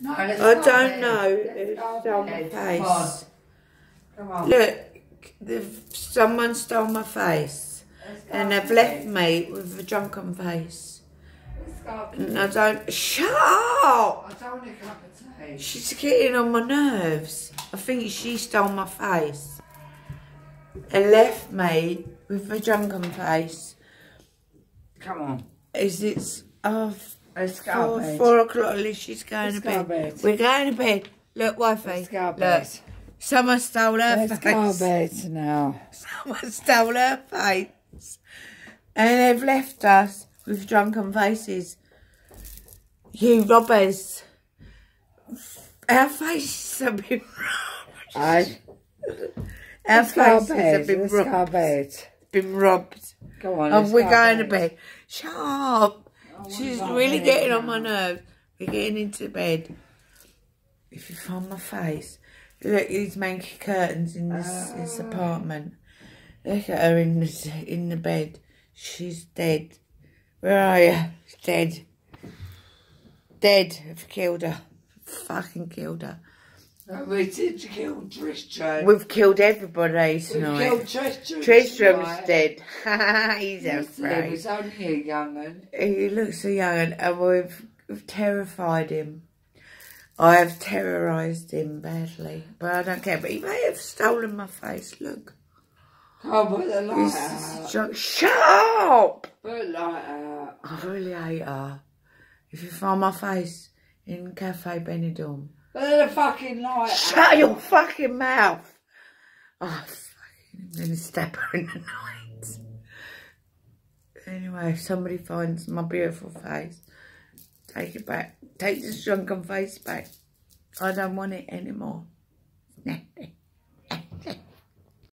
No, I don't know Let's stole my face. Come on. Look, they've- someone stole my face. And they've left me with a drunken face. And I don't... Shut up! I don't want a cup of tea. She's getting on my nerves. I think she stole my face. And left me with a drunken face. Come on. Is it... Oh, Let's go. four, four o'clock, at least she's going to bed. bed. We're going to bed. Look, wifey. Look, bed. someone stole her Let's face. bed now. Someone stole her face. And they've left us with drunken faces. You robbers. Our faces have been robbed. Aye. Our faces bed. have been robbed. bed. Been robbed. Go on. And we're go going to bed. Shut up. I She's really getting on my nerves. We're getting into bed. If you find my face, look at these manky curtains in this, this Ah. apartment. Look at her in the in the bed. She's dead. Where are you? She's dead. Dead. I've killed her. Fucking killed her. No, we did kill Tristram. We've killed everybody tonight. killed Tristram. Tristram's dead. He's He afraid. was only a young un. He looks so young and, and we've, we've terrified him. I have terrorised him badly, but I don't care. But he may have stolen my face. Look. Oh, On, put the light He's out. Shut up! Put the light out. I really hate her. If you find my face in Cafe Benidorm, Put the fucking light shut your fucking mouth. Oh, fucking, I'm gonna stab her in the night. Anyway, if somebody finds my beautiful face, take it back. Take this drunken face back. I don't want it anymore.